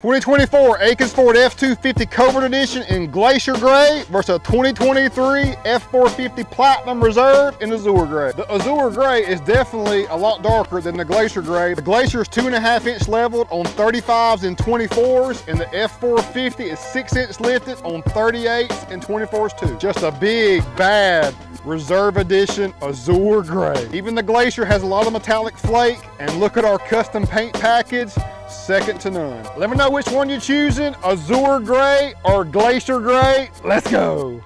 2024 Akins Ford F-250 Covert Edition in Glacier Gray versus a 2023 F-450 Platinum Reserve in Azure Gray. The Azure Gray is definitely a lot darker than the Glacier Gray. The Glacier is two and a half inch leveled on 35s and 24s, and the F-450 is six inch lifted on 38s and 24s too. Just a big, bad Reserve Edition Azure Gray. Even the Glacier has a lot of metallic flake, and look at our custom paint package second to none. Let me know which one you're choosing, Azure Gray or Glacier Gray. Let's go.